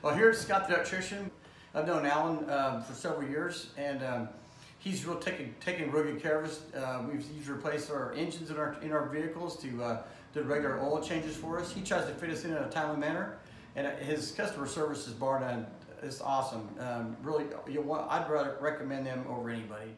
Well, here's Scott the electrician. I've known Alan um, for several years, and um, he's real taking taking real good care of us. Uh, we've he's replaced our engines in our in our vehicles to uh, do regular oil changes for us. He tries to fit us in in a timely manner, and uh, his customer service is bar none. It's awesome. Um, really, you want, I'd rather recommend them over anybody.